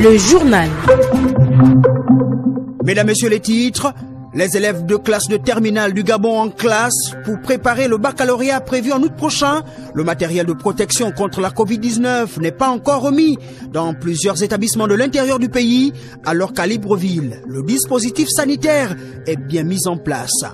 Le journal. Mesdames, Messieurs les titres, les élèves de classe de terminale du Gabon en classe pour préparer le baccalauréat prévu en août prochain. Le matériel de protection contre la Covid-19 n'est pas encore remis dans plusieurs établissements de l'intérieur du pays, alors qu'à Libreville, le dispositif sanitaire est bien mis en place.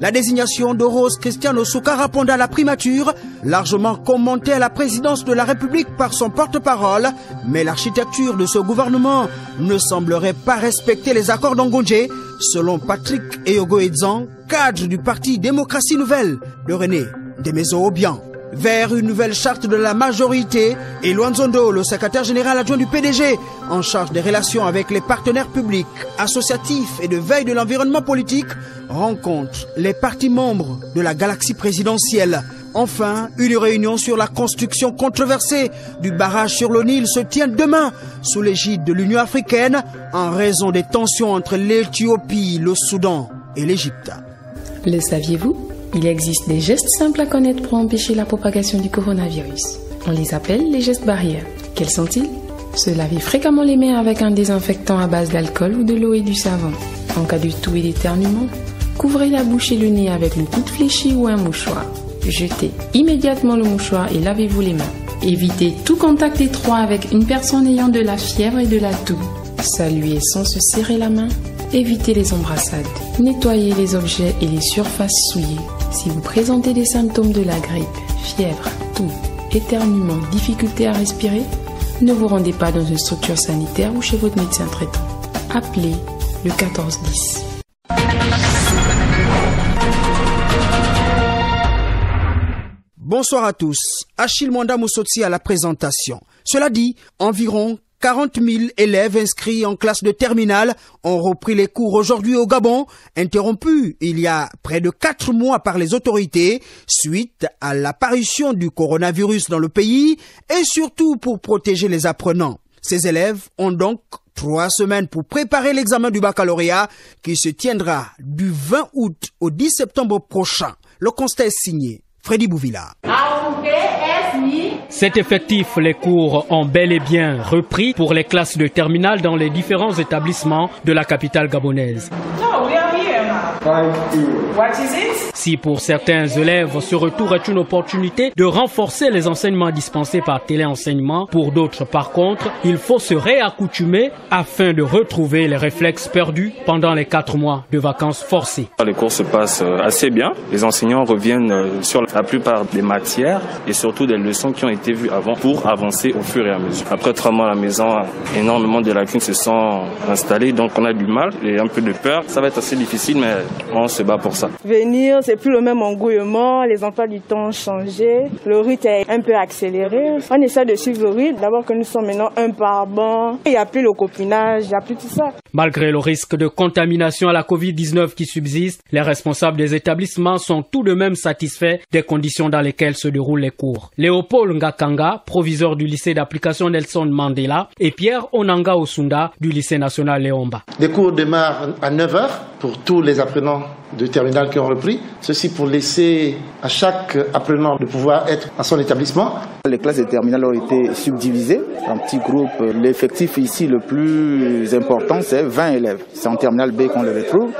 La désignation de Rose Christiane Souka répondait à la primature, largement commentée à la présidence de la République par son porte-parole, mais l'architecture de ce gouvernement ne semblerait pas respecter les accords d'Angondje, selon Patrick Eyogo-Edzan, cadre du parti Démocratie Nouvelle de René Demezo-Obian vers une nouvelle charte de la majorité et Luanzondo, le secrétaire général adjoint du PDG, en charge des relations avec les partenaires publics, associatifs et de veille de l'environnement politique, rencontre les partis membres de la galaxie présidentielle. Enfin, une réunion sur la construction controversée du barrage sur le Nil se tient demain sous l'égide de l'Union africaine en raison des tensions entre l'Éthiopie, le Soudan et l'Égypte. Le saviez-vous? Il existe des gestes simples à connaître pour empêcher la propagation du coronavirus. On les appelle les gestes barrières. Quels sont-ils? Se laver fréquemment les mains avec un désinfectant à base d'alcool ou de l'eau et du savon. En cas de toux et d'éternuement, couvrez la bouche et le nez avec le coude fléchi ou un mouchoir. Jetez immédiatement le mouchoir et lavez-vous les mains. Évitez tout contact étroit avec une personne ayant de la fièvre et de la toux. Saluez sans se serrer la main. Évitez les embrassades. Nettoyez les objets et les surfaces souillées. Si vous présentez des symptômes de la grippe, fièvre, toux, éternuement, difficulté à respirer, ne vous rendez pas dans une structure sanitaire ou chez votre médecin traitant. Appelez le 1410. Bonsoir à tous. Achille Mwanda Moussotsi à la présentation. Cela dit, environ 40 000 élèves inscrits en classe de terminale ont repris les cours aujourd'hui au Gabon, interrompus il y a près de quatre mois par les autorités suite à l'apparition du coronavirus dans le pays et surtout pour protéger les apprenants. Ces élèves ont donc trois semaines pour préparer l'examen du baccalauréat qui se tiendra du 20 août au 10 septembre prochain. Le constat est signé Freddy Bouvila. Cet effectif, les cours ont bel et bien repris pour les classes de terminale dans les différents établissements de la capitale gabonaise. Si pour certains élèves ce retour est une opportunité de renforcer les enseignements dispensés par téléenseignement, pour d'autres par contre, il faut se réaccoutumer afin de retrouver les réflexes perdus pendant les quatre mois de vacances forcées. Les cours se passent euh, assez bien. Les enseignants reviennent euh, sur la plupart des matières et surtout des leçons qui ont été vues avant pour avancer au fur et à mesure. Après trois mois à la maison, énormément de lacunes se sont installées, donc on a du mal et un peu de peur. Ça va être assez difficile, mais on se bat pour ça. Venir, c'est plus le même engouillement, les emplois du temps ont changé, le rythme est un peu accéléré. On essaie de suivre le rythme, d'abord que nous sommes maintenant un par banc, il n'y a plus le copinage, il n'y a plus tout ça. Malgré le risque de contamination à la Covid-19 qui subsiste, les responsables des établissements sont tout de même satisfaits des conditions dans lesquelles se déroulent les cours. Léopold Ngakanga, proviseur du lycée d'application Nelson Mandela, et Pierre Onanga Osunda du lycée national Léomba. Les cours démarrent à 9h pour tous les apprenants de terminale qui ont repris. Ceci pour laisser à chaque apprenant de pouvoir être à son établissement. Les classes de terminale ont été subdivisées en petits groupes. L'effectif ici le plus important, c'est 20 élèves. C'est en terminale B qu'on les retrouve,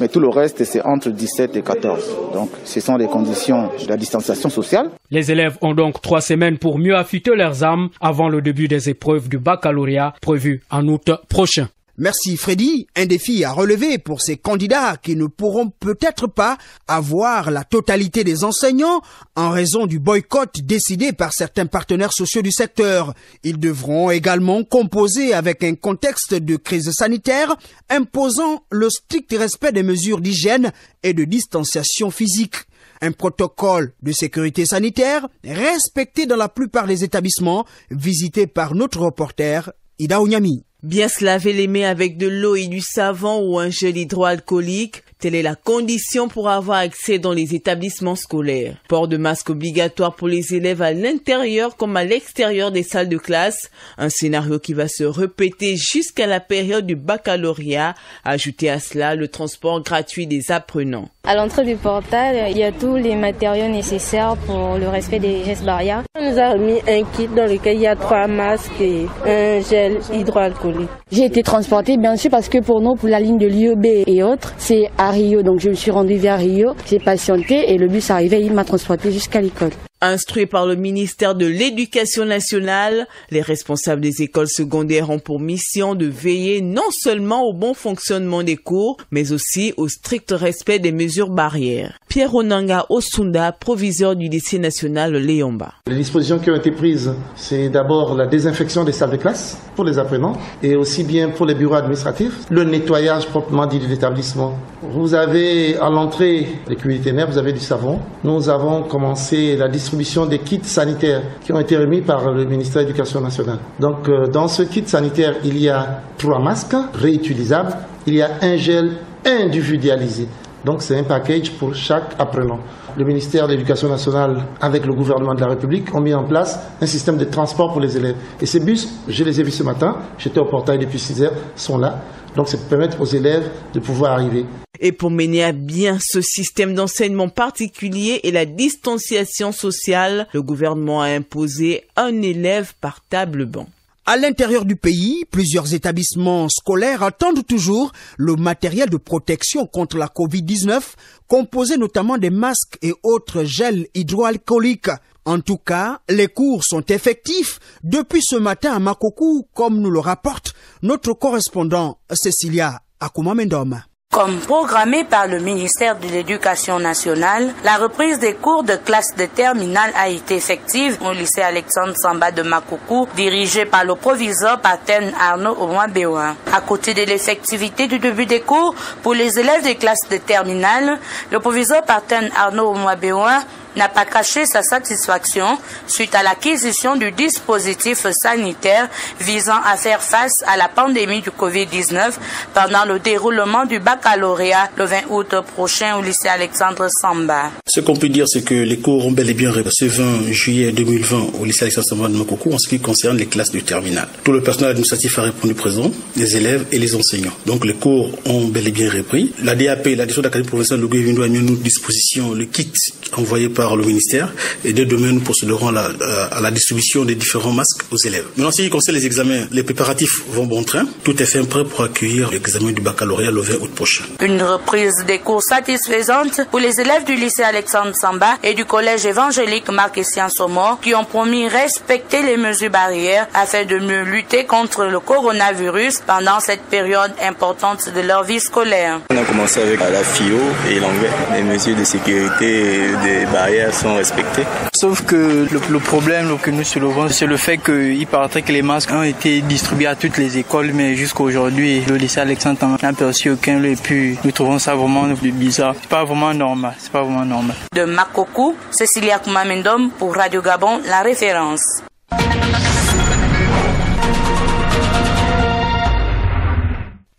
mais tout le reste, c'est entre 17 et 14. Donc, ce sont les conditions de la distanciation sociale. Les élèves ont donc trois semaines pour mieux affûter leurs âmes avant le début des épreuves du baccalauréat prévu en août prochain. Merci Freddy. Un défi à relever pour ces candidats qui ne pourront peut-être pas avoir la totalité des enseignants en raison du boycott décidé par certains partenaires sociaux du secteur. Ils devront également composer avec un contexte de crise sanitaire imposant le strict respect des mesures d'hygiène et de distanciation physique. Un protocole de sécurité sanitaire respecté dans la plupart des établissements visités par notre reporter Ida Ounyami. Bien se laver les mains avec de l'eau et du savon ou un gel hydroalcoolique, Telle est la condition pour avoir accès dans les établissements scolaires. Port de masque obligatoire pour les élèves à l'intérieur comme à l'extérieur des salles de classe. Un scénario qui va se répéter jusqu'à la période du baccalauréat. Ajouter à cela le transport gratuit des apprenants. À l'entrée du portail, il y a tous les matériaux nécessaires pour le respect des gestes barrières. On nous a remis un kit dans lequel il y a trois masques et un gel hydroalcoolique. J'ai été transportée bien sûr parce que pour nous, pour la ligne de l'IEB et autres, c'est à Rio. Donc je me suis rendue vers Rio, j'ai patienté et le bus arrivait, il m'a transporté jusqu'à l'école. Instruit par le ministère de l'Éducation nationale, les responsables des écoles secondaires ont pour mission de veiller non seulement au bon fonctionnement des cours, mais aussi au strict respect des mesures barrières. Pierre Onanga Osunda, proviseur du lycée national Léomba. Les dispositions qui ont été prises, c'est d'abord la désinfection des salles de classe pour les apprenants et aussi bien pour les bureaux administratifs, le nettoyage proprement dit de l'établissement. Vous avez à l'entrée des cuillères, vous avez du savon. Nous avons commencé la distribution des kits sanitaires qui ont été remis par le ministère de l'Éducation nationale. Donc, euh, dans ce kit sanitaire, il y a trois masques réutilisables, il y a un gel individualisé. Donc, c'est un package pour chaque apprenant. Le ministère de l'Éducation nationale, avec le gouvernement de la République, ont mis en place un système de transport pour les élèves. Et ces bus, je les ai vus ce matin, j'étais au portail depuis 6 heures, sont là. Donc, c'est pour permettre aux élèves de pouvoir arriver. Et pour mener à bien ce système d'enseignement particulier et la distanciation sociale, le gouvernement a imposé un élève par table banc. À l'intérieur du pays, plusieurs établissements scolaires attendent toujours le matériel de protection contre la COVID-19, composé notamment des masques et autres gels hydroalcooliques. En tout cas, les cours sont effectifs depuis ce matin à Makoku, comme nous le rapporte notre correspondant Cecilia Akumamendom. Comme programmé par le ministère de l'Éducation nationale, la reprise des cours de classe de terminale a été effective au lycée Alexandre Samba de Makoukou, dirigé par le proviseur Paten Arnaud Ouambéouin. À côté de l'effectivité du début des cours, pour les élèves des classes de terminale, le proviseur Paten Arnaud Ouambéouin n'a pas caché sa satisfaction suite à l'acquisition du dispositif sanitaire visant à faire face à la pandémie du Covid-19 pendant le déroulement du baccalauréat le 20 août prochain au lycée Alexandre Samba. Ce qu'on peut dire, c'est que les cours ont bel et bien ce 20 juillet 2020 au lycée Alexandre Samba de Makoko en ce qui concerne les classes de terminale. Tout le personnel administratif a répondu présent, les élèves et les enseignants. Donc les cours ont bel et bien repris. La DAP, la direction d'académie provinciale de Gouvernement a mis à notre disposition le kit envoyé par le ministère et dès demain nous procéderons à la, à la, distribution des différents masques aux élèves. Maintenant, ce qui concerne les examens, les préparatifs vont bon train. Tout est fait prêt pour accueillir l'examen du baccalauréat le 20 août prochain. Une reprise des cours satisfaisante pour les élèves du lycée Alexandre Samba et du collège évangélique Marc Essian Somor qui ont promis respecter les mesures barrières afin de mieux lutter contre le coronavirus pendant cette période importante de leur vie scolaire. On a commencé avec la FIO et l'anglais. Les mesures de sécurité des barrières sont respectés. Sauf que le, problème que nous soulevons, c'est le fait qu'il paraîtrait que les masques ont été distribués à toutes les écoles, mais jusqu'à aujourd'hui, le lycée Alexandre n'a perçu aucun et puis nous trouvons ça vraiment bizarre. C'est pas vraiment normal. C'est pas vraiment normal. De Makoku, Cécilia Koumamendom pour Radio Gabon, la référence.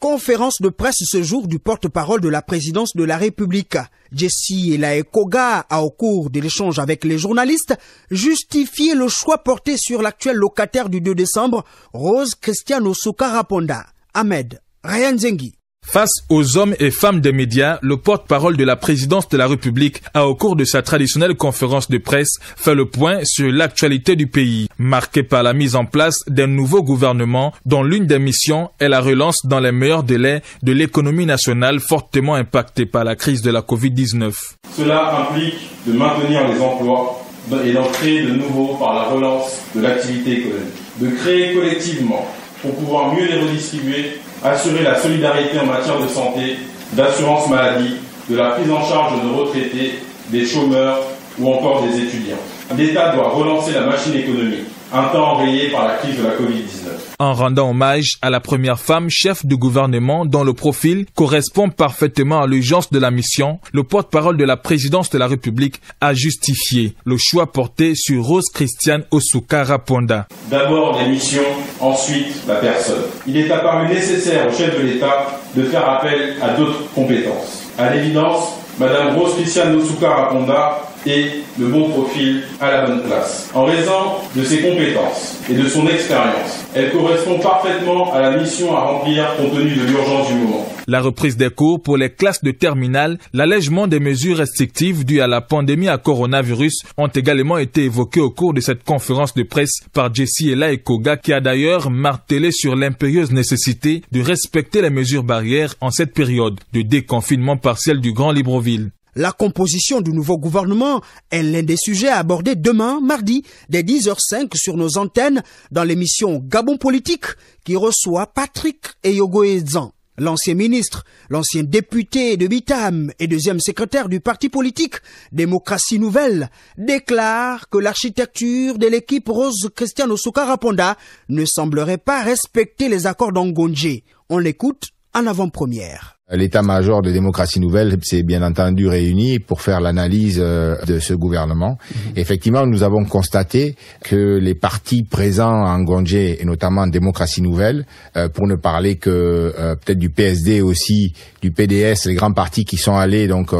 Conférence de presse ce jour du porte-parole de la présidence de la République. Jessie Elaekoga a, au cours de l'échange avec les journalistes, justifié le choix porté sur l'actuel locataire du 2 décembre, Rose Cristiano Sukaraponda. Ahmed Ryan Zengi. Face aux hommes et femmes des médias, le porte-parole de la présidence de la République a, au cours de sa traditionnelle conférence de presse, fait le point sur l'actualité du pays, marquée par la mise en place d'un nouveau gouvernement dont l'une des missions est la relance dans les meilleurs délais de l'économie nationale fortement impactée par la crise de la Covid-19. Cela implique de maintenir les emplois et d'en créer de nouveaux par la relance de l'activité économique, de créer collectivement pour pouvoir mieux les redistribuer assurer la solidarité en matière de santé, d'assurance maladie, de la prise en charge de retraités, des chômeurs ou encore des étudiants. L'État doit relancer la machine économique un temps enrayé par la crise de la Covid-19. En rendant hommage à la première femme chef du gouvernement dont le profil correspond parfaitement à l'urgence de la mission, le porte-parole de la présidence de la République a justifié le choix porté sur Rose Christiane Osuka Raponda. D'abord les missions, ensuite la personne. Il est apparu nécessaire au chef de l'État de faire appel à d'autres compétences. À l'évidence, Madame Rose Christiane Nosuka Raponda et le bon profil à la bonne place. En raison de ses compétences et de son expérience, elle correspond parfaitement à la mission à remplir compte tenu de l'urgence du moment. La reprise des cours pour les classes de terminale, l'allègement des mesures restrictives dues à la pandémie à coronavirus ont également été évoqués au cours de cette conférence de presse par Jessie Ella et Koga qui a d'ailleurs martelé sur l'impérieuse nécessité de respecter les mesures barrières en cette période de déconfinement partiel du Grand Libreville. La composition du nouveau gouvernement est l'un des sujets abordés demain, mardi, dès 10h05 sur nos antennes dans l'émission Gabon Politique qui reçoit Patrick Eyogoezan. L'ancien ministre, l'ancien député de Bitam et deuxième secrétaire du parti politique Démocratie Nouvelle déclare que l'architecture de l'équipe Rose Christian Osuka Raponda ne semblerait pas respecter les accords d'Angonje. On l'écoute en avant-première. L'état-major de démocratie nouvelle s'est bien entendu réuni pour faire l'analyse euh, de ce gouvernement. Mhm. Effectivement, nous avons constaté que les partis présents en Gongé, et notamment démocratie nouvelle, euh, pour ne parler que euh, peut-être du PSD aussi, du PDS, les grands partis qui sont allés donc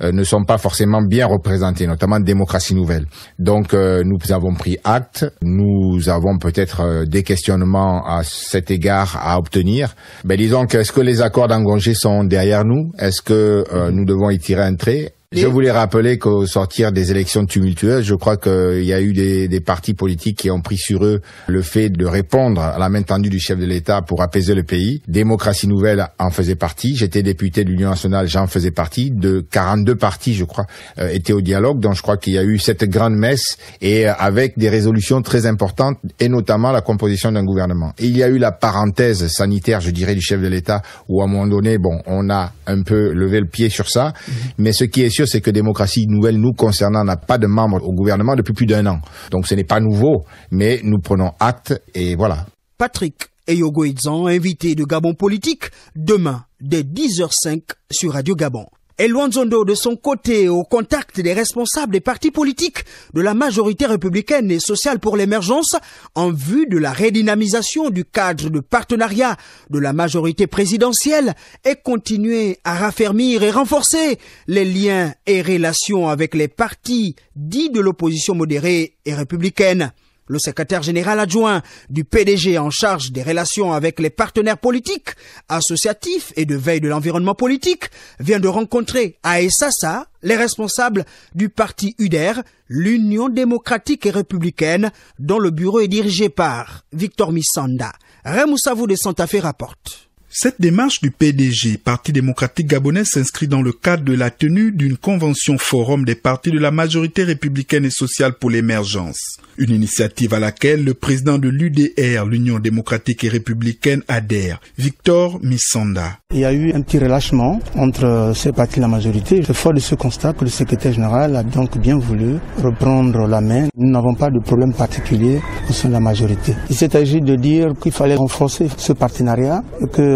ne sont pas forcément bien représentés, notamment démocratie nouvelle. Donc nous avons pris acte, nous avons peut-être des questionnements à cet égard à obtenir. Mais disons qu'est-ce que les accords d'Angongé sont derrière nous Est-ce que euh, nous devons y tirer un trait je voulais rappeler qu'au sortir des élections tumultueuses, je crois qu'il y a eu des, des, partis politiques qui ont pris sur eux le fait de répondre à la main tendue du chef de l'État pour apaiser le pays. Démocratie Nouvelle en faisait partie. J'étais député de l'Union nationale, j'en faisais partie. De 42 partis, je crois, euh, étaient au dialogue. Donc je crois qu'il y a eu cette grande messe et euh, avec des résolutions très importantes et notamment la composition d'un gouvernement. Et il y a eu la parenthèse sanitaire, je dirais, du chef de l'État où à un moment donné, bon, on a un peu levé le pied sur ça. Mm-hmm. Mais ce qui est sûr, c'est que Démocratie Nouvelle, nous concernant, n'a pas de membres au gouvernement depuis plus d'un an. Donc ce n'est pas nouveau, mais nous prenons acte et voilà. Patrick Eyogoidzan, invité de Gabon Politique, demain, dès 10h05 sur Radio Gabon. Et Luanzondo, de son côté, au contact des responsables des partis politiques de la majorité républicaine et sociale pour l'émergence, en vue de la redynamisation du cadre de partenariat de la majorité présidentielle et continuer à raffermir et renforcer les liens et relations avec les partis dits de l'opposition modérée et républicaine. Le secrétaire général adjoint du PDG en charge des relations avec les partenaires politiques, associatifs et de veille de l'environnement politique vient de rencontrer à Essassa les responsables du parti UDER, l'Union démocratique et républicaine, dont le bureau est dirigé par Victor Missanda. Remoussavou de Santa Fe rapporte. Cette démarche du PDG, Parti démocratique gabonais, s'inscrit dans le cadre de la tenue d'une convention forum des partis de la majorité républicaine et sociale pour l'émergence. Une initiative à laquelle le président de l'UDR, l'Union démocratique et républicaine, adhère, Victor Missanda. Il y a eu un petit relâchement entre ces partis de la majorité. C'est fort de ce constat que le secrétaire général a donc bien voulu reprendre la main. Nous n'avons pas de problème particulier au sein de la majorité. Il s'est agi de dire qu'il fallait renforcer ce partenariat,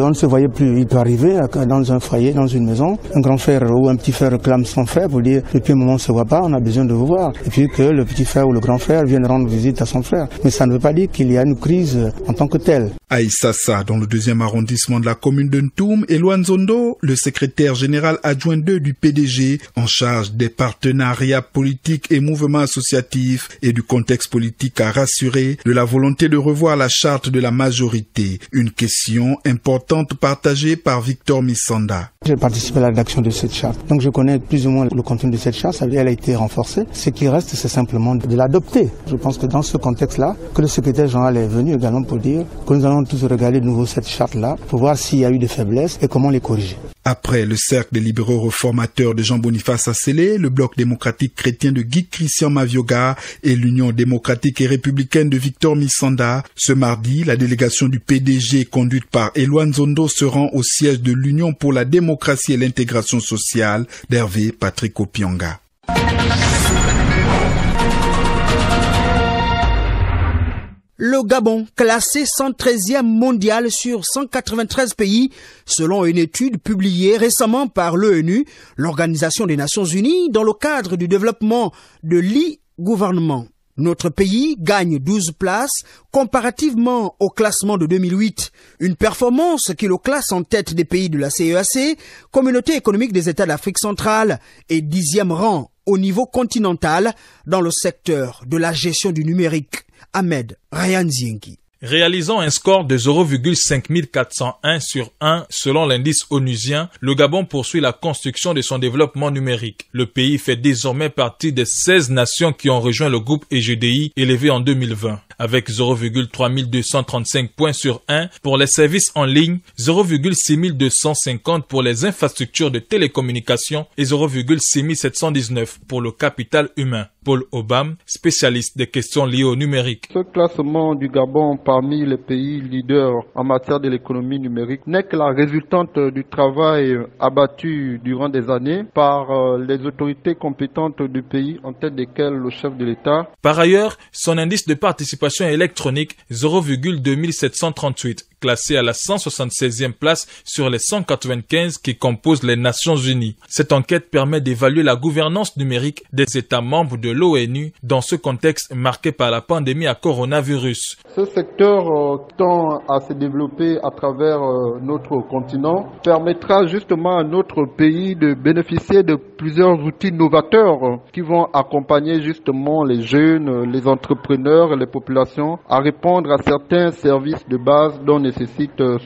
qu'on ne se voyait plus. Il peut arriver dans un foyer, dans une maison, un grand frère ou un petit frère réclame son frère pour dire depuis un moment on ne se voit pas, on a besoin de vous voir. Et puis que le petit frère ou le grand frère vienne rendre visite à son frère. Mais ça ne veut pas dire qu'il y a une crise en tant que telle. Aïssassa, dans le deuxième arrondissement de la commune de Ntoum, et Zondo, le secrétaire général adjoint 2 du PDG, en charge des partenariats politiques et mouvements associatifs et du contexte politique, a rassuré de la volonté de revoir la charte de la majorité, une question importante partagée par Victor Missanda. J'ai participé à la rédaction de cette charte, donc je connais plus ou moins le contenu de cette charte, elle a été renforcée. Ce qui reste, c'est simplement de l'adopter. Je pense que dans ce contexte-là, que le secrétaire général est venu également pour dire que nous allons tous regarder de nouveau cette charte-là pour voir s'il y a eu des faiblesses et comment les corriger. Après le cercle des libéraux réformateurs de Jean-Boniface Assélé, le bloc démocratique chrétien de Guy Christian Mavioga et l'Union démocratique et républicaine de Victor Missanda, ce mardi, la délégation du PDG conduite par Eloane Zondo se rend au siège de l'Union pour la démocratie et l'intégration sociale d'Hervé Patrick Opianga. Le Gabon, classé 113e mondial sur 193 pays, selon une étude publiée récemment par l'ONU, l'Organisation des Nations Unies, dans le cadre du développement de l'e-gouvernement. Notre pays gagne 12 places comparativement au classement de 2008, une performance qui le classe en tête des pays de la CEAC, Communauté économique des États d'Afrique centrale, et dixième rang au niveau continental dans le secteur de la gestion du numérique. Ahmed Ryan Réalisant un score de 0,5401 sur 1 selon l'indice onusien, le Gabon poursuit la construction de son développement numérique. Le pays fait désormais partie des 16 nations qui ont rejoint le groupe EGDI élevé en 2020 avec 0,3235 points sur 1 pour les services en ligne, 0,6250 pour les infrastructures de télécommunications et 0,6719 pour le capital humain. Paul Obam, spécialiste des questions liées au numérique. Ce classement du Gabon parmi les pays leaders en matière de l'économie numérique n'est que la résultante du travail abattu durant des années par euh, les autorités compétentes du pays en tête desquelles le chef de l'État. Par ailleurs, son indice de participation électronique 0,2738, classé à la 176e place sur les 195 qui composent les Nations Unies. Cette enquête permet d'évaluer la gouvernance numérique des États membres de l'ONU dans ce contexte marqué par la pandémie à coronavirus. Ce secteur euh, tend à se développer à travers euh, notre continent, permettra justement à notre pays de bénéficier de plusieurs outils novateurs euh, qui vont accompagner justement les jeunes, les entrepreneurs et les populations à répondre à certains services de base dont euh.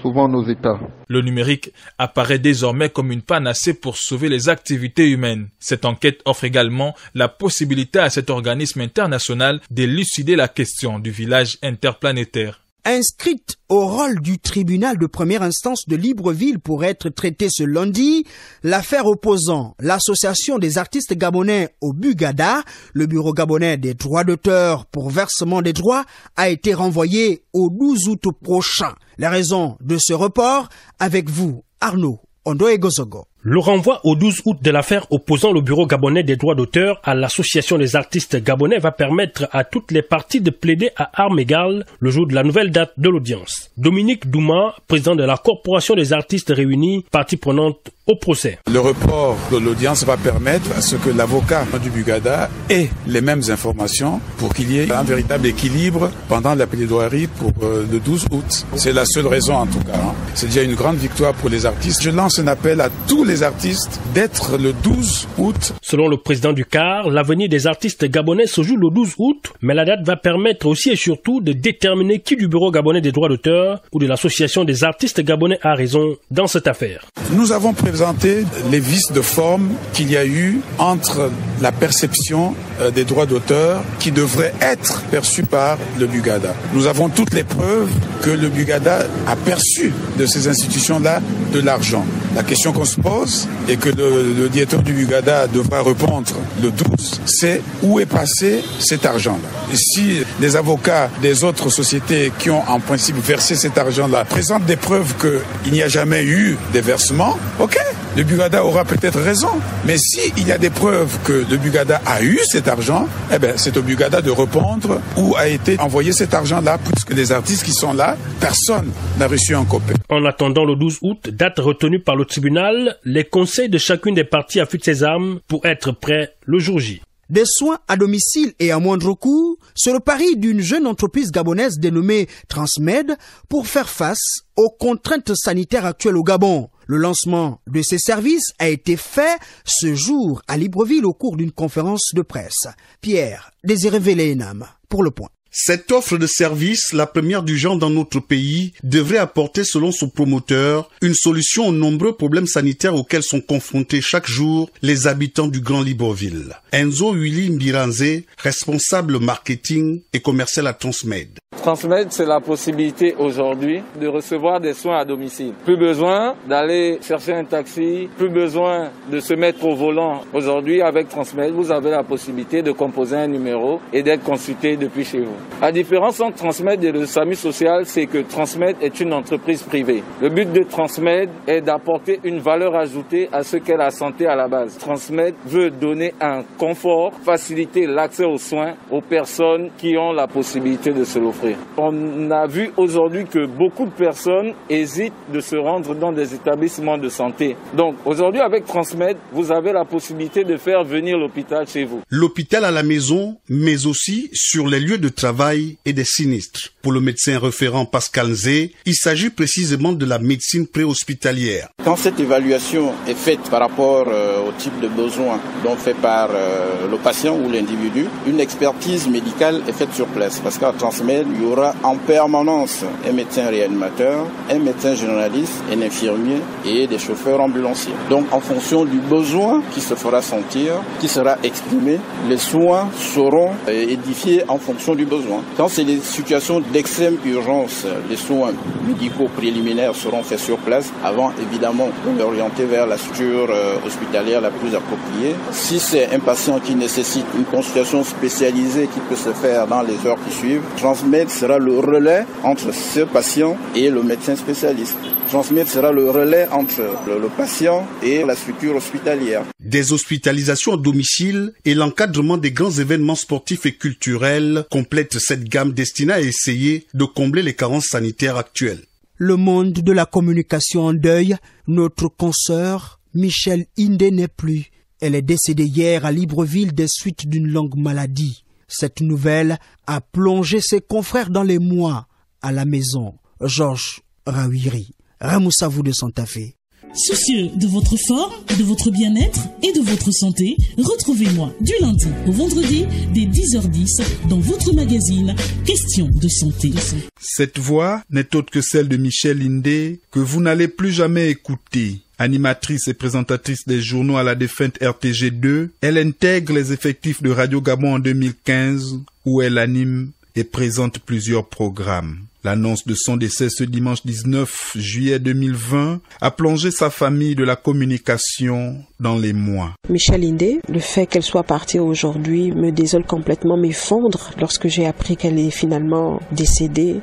Le numérique apparaît désormais comme une panacée pour sauver les activités humaines. Cette enquête offre également la possibilité à cet organisme international d'élucider la question du village interplanétaire inscrite au rôle du tribunal de première instance de Libreville pour être traitée ce lundi, l'affaire opposant l'association des artistes gabonais au Bugada, le bureau gabonais des droits d'auteur pour versement des droits, a été renvoyée au 12 août prochain. Les raisons de ce report, avec vous, Arnaud Ondo Gozogo. Le renvoi au 12 août de l'affaire opposant le Bureau gabonais des droits d'auteur à l'Association des artistes gabonais va permettre à toutes les parties de plaider à armes égales le jour de la nouvelle date de l'audience. Dominique Douma, président de la Corporation des artistes réunis, partie prenante au procès. Le report de l'audience va permettre à ce que l'avocat du Bugada ait les mêmes informations pour qu'il y ait un véritable équilibre pendant la plaidoirie pour euh, le 12 août. C'est la seule raison en tout cas. Hein. C'est déjà une grande victoire pour les artistes. Je lance un appel à tous les artistes d'être le 12 août. Selon le président du CAR, l'avenir des artistes gabonais se joue le 12 août, mais la date va permettre aussi et surtout de déterminer qui du Bureau gabonais des droits d'auteur ou de l'Association des artistes gabonais a raison dans cette affaire. Nous avons présenter les vices de forme qu'il y a eu entre la perception euh, des droits d'auteur qui devraient être perçus par le Bugada. Nous avons toutes les preuves que le Bugada a perçu de ces institutions-là de l'argent. La question qu'on se pose et que le, directeur du Bugada devra répondre le 12, c'est où est passé cet argent-là. Si les avocats des autres sociétés qui ont en principe versé cet argent-là présentent des preuves qu'il n'y a jamais eu des versements, ok, le Bugada aura peut-être raison. Mais s'il y a des preuves que le Bugada a eu cet argent, eh ben, c'est au Bugada de répondre où a été envoyé cet argent-là, puisque les artistes qui sont là, personne n'a reçu un copé. En attendant le 12 août, date retenue par le tribunal, les conseils de chacune des parties affûtent ses armes pour être prêts le jour J des soins à domicile et à moindre coût, c'est le pari d'une jeune entreprise gabonaise dénommée Transmed pour faire face aux contraintes sanitaires actuelles au Gabon. Le lancement de ces services a été fait ce jour à Libreville au cours d'une conférence de presse. Pierre Désiré Vélénam pour le point. Cette offre de service, la première du genre dans notre pays, devrait apporter, selon son promoteur, une solution aux nombreux problèmes sanitaires auxquels sont confrontés chaque jour les habitants du Grand Libreville. Enzo Willy Mbiranze, responsable marketing et commercial à Transmed. Transmed, c'est la possibilité aujourd'hui de recevoir des soins à domicile. Plus besoin d'aller chercher un taxi, plus besoin de se mettre au volant. Aujourd'hui, avec Transmed, vous avez la possibilité de composer un numéro et d'être consulté depuis chez vous. La différence entre Transmed et le SAMU social, c'est que Transmed est une entreprise privée. Le but de Transmed est d'apporter une valeur ajoutée à ce qu'est la santé à la base. Transmed veut donner un confort, faciliter l'accès aux soins aux personnes qui ont la possibilité de se l'offrir. On a vu aujourd'hui que beaucoup de personnes hésitent de se rendre dans des établissements de santé. Donc aujourd'hui avec Transmed, vous avez la possibilité de faire venir l'hôpital chez vous. L'hôpital à la maison, mais aussi sur les lieux de travail et des sinistres. Pour le médecin référent Pascal Zé, il s'agit précisément de la médecine préhospitalière. Quand cette évaluation est faite par rapport euh, au type de besoin dont fait par euh, le patient ou l'individu, une expertise médicale est faite sur place. Parce qu'à Transmed, il y aura en permanence un médecin réanimateur, un médecin généraliste, un infirmier et des chauffeurs ambulanciers. Donc en fonction du besoin qui se fera sentir, qui sera exprimé, les soins seront euh, édifiés en fonction du besoin. Quand c'est des situations d'extrême urgence, les soins médicaux préliminaires seront faits sur place avant évidemment de l'orienter vers la structure euh, hospitalière la plus appropriée. Si c'est un patient qui nécessite une consultation spécialisée qui peut se faire dans les heures qui suivent, Transmed sera le relais entre ce patient et le médecin spécialiste. Transmed sera le relais entre le, le patient et la structure hospitalière. Des hospitalisations à domicile et l'encadrement des grands événements sportifs et culturels complètent cette gamme destinée à essayer de combler les carences sanitaires actuelles. Le monde de la communication en deuil, notre consoeur Michel Inde n'est plus. Elle est décédée hier à Libreville des suites d'une longue maladie. Cette nouvelle a plongé ses confrères dans les mois à la maison. Georges Rawiri, Ramoussavou de Santa Fe. Soucieux de votre forme, de votre bien-être et de votre santé, retrouvez-moi du lundi au vendredi dès 10h10 dans votre magazine Questions de santé. Cette voix n'est autre que celle de Michel Indé que vous n'allez plus jamais écouter. Animatrice et présentatrice des journaux à la défunte RTG2, elle intègre les effectifs de Radio Gabon en 2015 où elle anime et présente plusieurs programmes. L'annonce de son décès ce dimanche 19 juillet 2020 a plongé sa famille de la communication dans les mois. Michel Indé, le fait qu'elle soit partie aujourd'hui me désole complètement, m'effondre lorsque j'ai appris qu'elle est finalement décédée.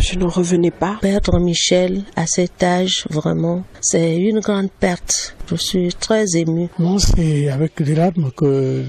Je n'en revenais pas. Perdre Michel à cet âge, vraiment, c'est une grande perte. Je suis très émue. Non, c'est avec des larmes que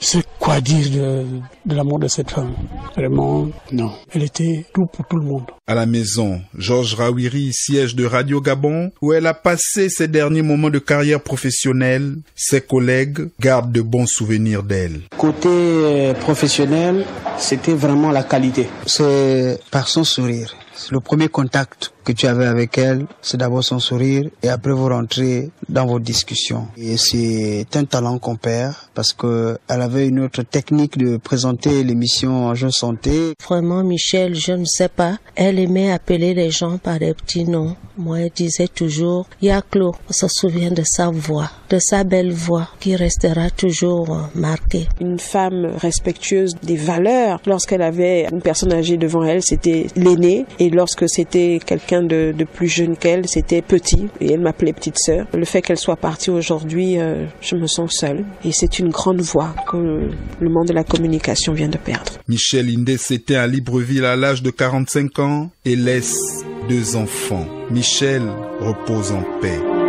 c'est quoi dire de, de l'amour de cette femme? Vraiment, non. Elle était tout pour tout le monde. À la maison, Georges Rawiri, siège de Radio Gabon, où elle a passé ses derniers moments de carrière professionnelle. Ses collègues gardent de bons souvenirs d'elle. Côté professionnel, c'était vraiment la qualité. C'est par son sourire. Le premier contact que tu avais avec elle, c'est d'abord son sourire et après vous rentrez dans vos discussions. Et c'est un talent qu'on perd parce que elle avait une autre technique de présenter l'émission en jeu santé. Vraiment, Michel, je ne sais pas. Elle aimait appeler les gens par des petits noms. Moi, elle disait toujours, Yaclo, on se souvient de sa voix, de sa belle voix qui restera toujours marquée. Une femme respectueuse des valeurs. Lorsqu'elle avait une personne âgée devant elle, c'était l'aîné. Et lorsque c'était quelqu'un de, de, plus jeune qu'elle, c'était petit. Et elle m'appelait petite sœur. Le fait qu'elle soit partie aujourd'hui, euh, je me sens seule. Et c'est une grande voix que le monde de la communication vient de perdre. Michel Indé s'était à Libreville à l'âge de 45 ans et laisse deux enfants. Michel repose en paix.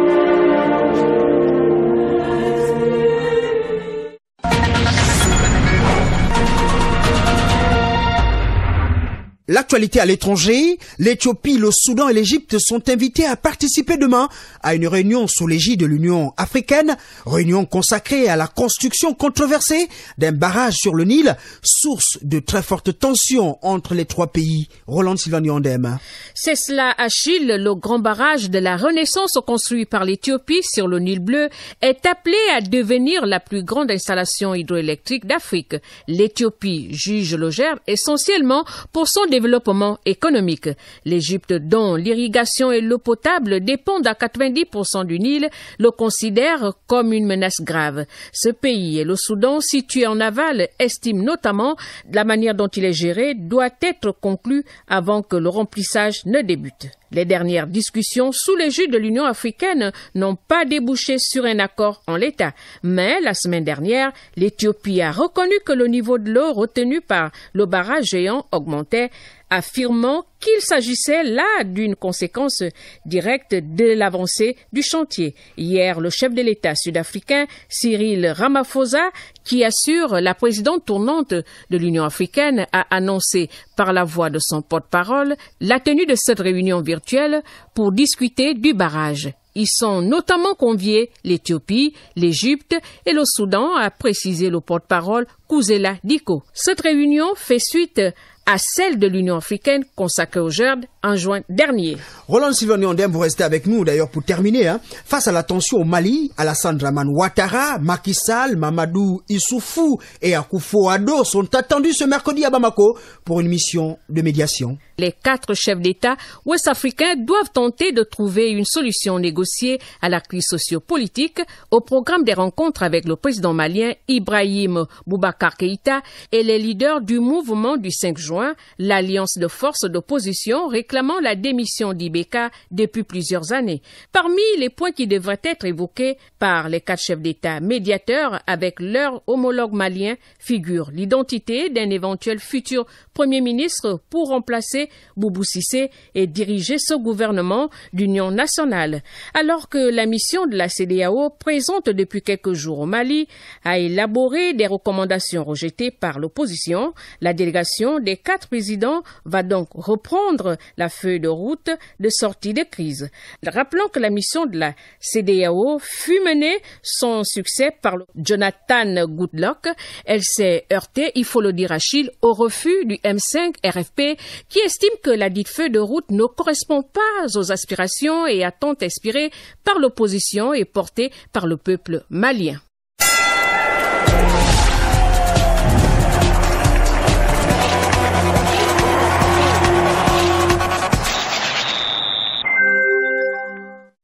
L'actualité à l'étranger, l'Éthiopie, le Soudan et l'Égypte sont invités à participer demain à une réunion sous l'égide de l'Union africaine, réunion consacrée à la construction controversée d'un barrage sur le Nil, source de très fortes tensions entre les trois pays. Roland Sylvain Yandem. C'est cela, Achille, le grand barrage de la Renaissance construit par l'Éthiopie sur le Nil bleu est appelé à devenir la plus grande installation hydroélectrique d'Afrique. L'Éthiopie juge le essentiellement pour son développement économique. L'Égypte, dont l'irrigation et l'eau potable dépendent à 90% du Nil, le considère comme une menace grave. Ce pays et le Soudan, situé en aval, estiment notamment la manière dont il est géré doit être conclu avant que le remplissage ne débute. Les dernières discussions sous l'égide de l'Union africaine n'ont pas débouché sur un accord en l'état, mais la semaine dernière, l'Éthiopie a reconnu que le niveau de l'eau retenu par le barrage géant augmentait affirmant qu'il s'agissait là d'une conséquence directe de l'avancée du chantier. Hier, le chef de l'État sud-africain, Cyril Ramaphosa, qui assure la présidente tournante de l'Union africaine, a annoncé par la voix de son porte-parole la tenue de cette réunion virtuelle pour discuter du barrage. Ils sont notamment conviés l'Éthiopie, l'Égypte et le Soudan, a précisé le porte-parole Kouzela Diko. Cette réunion fait suite à celle de l'Union africaine consacrée au GERD en juin dernier. Roland Sylvain vous restez avec nous d'ailleurs pour terminer. Hein. Face à la tension au Mali, Alassane Draman Ouattara, Macky Sall, Mamadou Issoufou et Akufo Addo sont attendus ce mercredi à Bamako pour une mission de médiation. Les quatre chefs d'État ouest-africains doivent tenter de trouver une solution négociée à la crise sociopolitique au programme des rencontres avec le président malien Ibrahim Boubacar Keïta et les leaders du mouvement du 5 juin, l'alliance de forces d'opposition réclamant la démission d'Ibeka depuis plusieurs années. Parmi les points qui devraient être évoqués par les quatre chefs d'État médiateurs avec leur homologue malien figure l'identité d'un éventuel futur Premier ministre pour remplacer Boubou Sissé et diriger ce gouvernement d'union nationale. Alors que la mission de la CDAO, présente depuis quelques jours au Mali, a élaboré des recommandations rejetées par l'opposition, la délégation des quatre présidents va donc reprendre la feuille de route de sortie de crise. Rappelons que la mission de la CDAO fut menée sans succès par Jonathan Goodluck. Elle s'est heurtée, il faut le dire Achille, au refus du M5 RFP qui estime que la dite feuille de route ne correspond pas aux aspirations et attentes inspirées par l'opposition et portées par le peuple malien.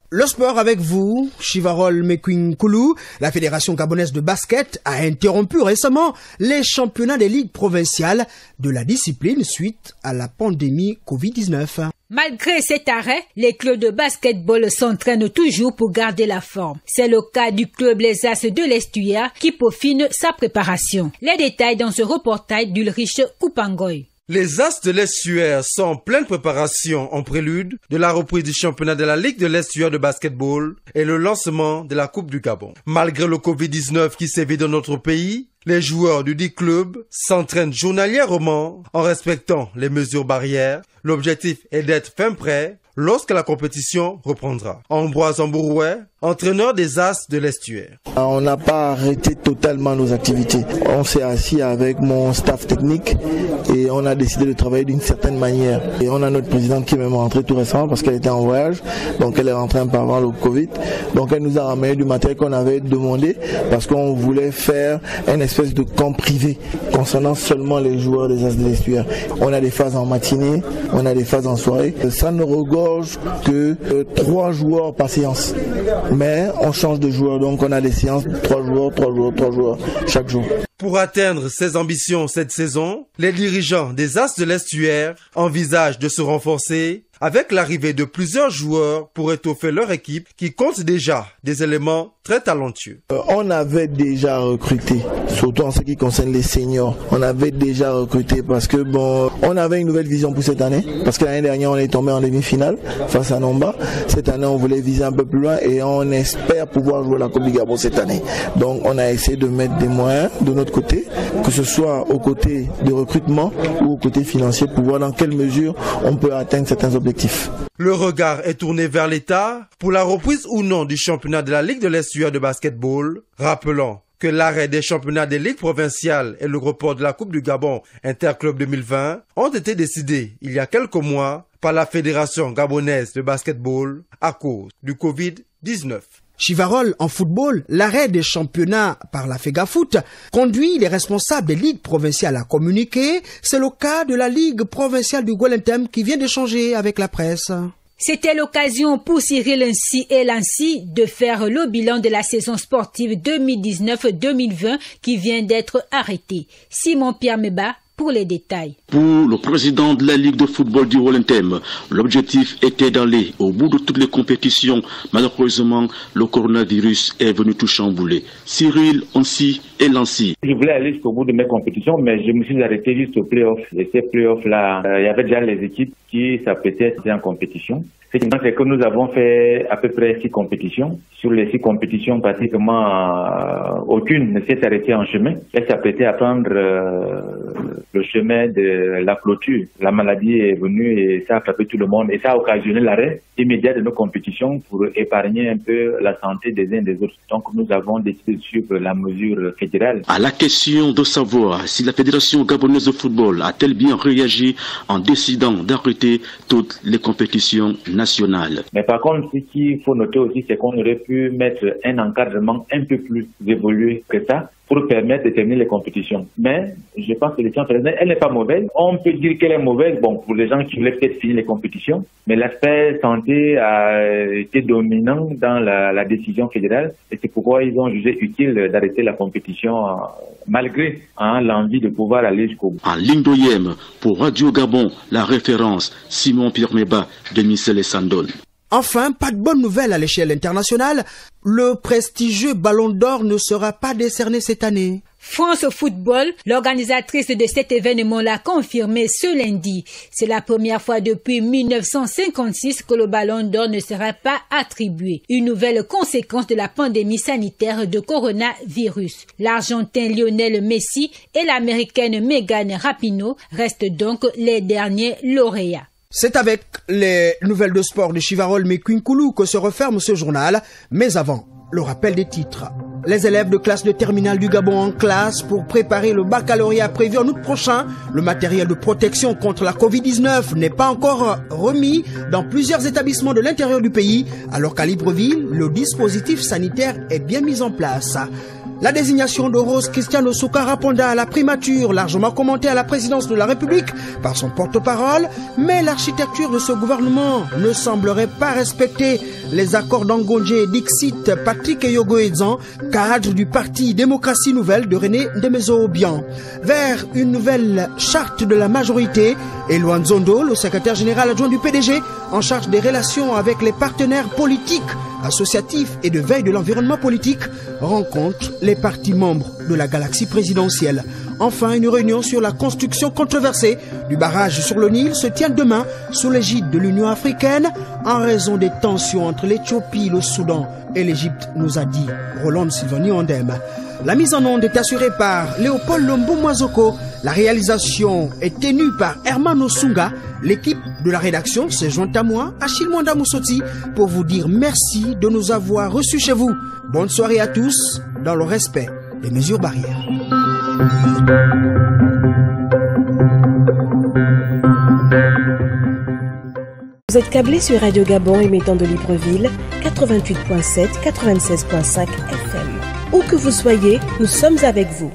Le sport avec vous, Chivarol Kulu. La Fédération gabonaise de basket a interrompu récemment les championnats des ligues provinciales de la discipline suite à la pandémie Covid-19. Malgré cet arrêt, les clubs de basketball s'entraînent toujours pour garder la forme. C'est le cas du club Les As de l'Estuaire qui peaufine sa préparation. Les détails dans ce reportage d'Ulrich Kupangoy. Les As de l'Estuaire sont en pleine préparation en prélude de la reprise du championnat de la Ligue de l'Estuaire de basketball et le lancement de la Coupe du Gabon. Malgré le Covid-19 qui sévit dans notre pays, les joueurs du dit club s'entraînent journalièrement en respectant les mesures barrières. L'objectif est d'être fin prêt lorsque la compétition reprendra. Ambroise Ambourouet, entraîneur des As de l'Estuaire. Ah, on n'a pas arrêté totalement nos activités. On s'est assis avec mon staff technique et on a décidé de travailler d'une certaine manière. Et on a notre présidente qui est même rentrée tout récemment parce qu'elle était en voyage, donc elle est rentrée un peu avant le Covid. Donc elle nous a ramené du matériel qu'on avait demandé parce qu'on voulait faire une espèce de camp privé concernant seulement les joueurs des As de l'Estuaire. On a des phases en matinée, on a des phases en soirée. Ça ne regorge que euh, trois joueurs par séance mais on change de joueur, donc on a des séances, trois joueurs, trois joueurs, trois joueurs chaque jour. Pour atteindre ses ambitions cette saison, les dirigeants des As de l'Estuaire envisagent de se renforcer avec l'arrivée de plusieurs joueurs pour étoffer leur équipe qui compte déjà des éléments très talentueux. Euh, on avait déjà recruté, surtout en ce qui concerne les seniors. On avait déjà recruté parce que bon, on avait une nouvelle vision pour cette année. Parce que l'année dernière, on est tombé en demi-finale face à Nomba. Cette année, on voulait viser un peu plus loin et on espère pouvoir jouer la Coupe du Gabon cette année. Donc, on a essayé de mettre des moyens de notre côté, que ce soit au côté de recrutement ou au côté financier pour voir dans quelle mesure on peut atteindre certains objectifs. Le regard est tourné vers l'État pour la reprise ou non du championnat de la Ligue de l'Est de basketball, rappelant que l'arrêt des championnats des ligues provinciales et le report de la Coupe du Gabon Interclub 2020 ont été décidés il y a quelques mois par la Fédération gabonaise de basketball à cause du Covid-19. Chivarol, en football, l'arrêt des championnats par la FEGAFOOT conduit les responsables des ligues provinciales à communiquer. C'est le cas de la Ligue provinciale du Gualentem qui vient d'échanger avec la presse. C'était l'occasion pour Cyril Ainsi et Lancy de faire le bilan de la saison sportive 2019-2020 qui vient d'être arrêtée. Simon Pierre Meba pour les détails. Pour le président de la Ligue de football du Wallenthem, l'objectif était d'aller au bout de toutes les compétitions. Malheureusement, le coronavirus est venu tout chambouler. Cyril Ancy et Lancy. Je voulais aller jusqu'au bout de mes compétitions, mais je me suis arrêté juste au playoff. Et ces playoffs-là, euh, il y avait déjà les équipes qui s'apprêtaient en compétition. C'est que nous avons fait à peu près six compétitions. Sur les six compétitions, pratiquement euh, aucune ne s'est arrêtée en chemin. Elle s'apprêtait à prendre euh, le chemin de la clôture. La maladie est venue et ça a frappé tout le monde et ça a occasionné l'arrêt immédiat de nos compétitions pour épargner un peu la santé des uns et des autres. Donc nous avons décidé de suivre la mesure fédérale. À la question de savoir si la Fédération gabonaise de football a-t-elle bien réagi en décidant d'arrêter toutes les compétitions Mais par contre, ce qu'il faut noter aussi, c'est qu'on aurait pu mettre un encadrement un peu plus évolué que ça pour permettre de terminer les compétitions. Mais je pense que l'élection fédérale, elle n'est pas mauvaise. On peut dire qu'elle est mauvaise, bon, pour les gens qui voulaient peut-être finir les compétitions, mais l'aspect santé a été dominant dans la, la décision fédérale et c'est pourquoi ils ont jugé utile d'arrêter la compétition euh, malgré hein, l'envie de pouvoir aller jusqu'au bout. En ligne d'OIM, pour Radio Gabon, la référence Simon Pierre Meba de Michel Sandol. Enfin, pas de bonne nouvelle à l'échelle internationale. Le prestigieux Ballon d'Or ne sera pas décerné cette année. France Football, l'organisatrice de cet événement, l'a confirmé ce lundi. C'est la première fois depuis 1956 que le Ballon d'Or ne sera pas attribué. Une nouvelle conséquence de la pandémie sanitaire de coronavirus. L'Argentin Lionel Messi et l'Américaine Megan Rapinoe restent donc les derniers lauréats. C'est avec les nouvelles de sport de Chivarol Mekunkoulou que se referme ce journal, mais avant, le rappel des titres. Les élèves de classe de terminale du Gabon en classe pour préparer le baccalauréat prévu en août prochain. Le matériel de protection contre la Covid-19 n'est pas encore remis dans plusieurs établissements de l'intérieur du pays, alors qu'à Libreville, le dispositif sanitaire est bien mis en place. La désignation de Rose Cristiano Souka répondait à la primature, largement commentée à la présidence de la République par son porte-parole, mais l'architecture de ce gouvernement ne semblerait pas respecter les accords d'Angonje Dixit Patrick Yogoezan, cadre du parti Démocratie Nouvelle de René Demezo-Obian, vers une nouvelle charte de la majorité. Et Zondo, le secrétaire général adjoint du PDG, en charge des relations avec les partenaires politiques associatif et de veille de l'environnement politique rencontre les partis membres de la galaxie présidentielle. Enfin, une réunion sur la construction controversée du barrage sur le Nil se tient demain sous l'égide de l'Union africaine en raison des tensions entre l'Éthiopie, le Soudan et l'Égypte, nous a dit Roland Sylvani Ondem. La mise en onde est assurée par Léopold Lombo Moisoko. La réalisation est tenue par Herman Osunga. L'équipe de la rédaction s'est jointe à moi, Achille Mwanda Moussoti, pour vous dire merci de nous avoir reçus chez vous. Bonne soirée à tous, dans le respect des mesures barrières. Vous êtes câblé sur Radio Gabon émettant de Libreville 88.7, 96.5 FM. Où que vous soyez, nous sommes avec vous.